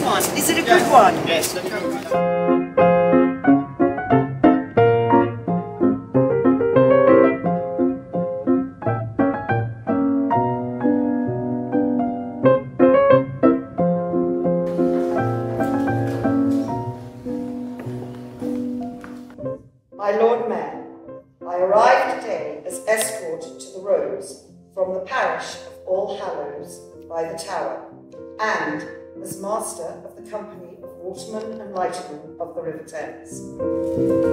one. Is it a good one? Yes, let's go. My Lord Mayor, I arrived today as escort to the Rose from the parish of All Hallows by the Tower and as Master of the Company of Watermen and Lightermen of the River Thames.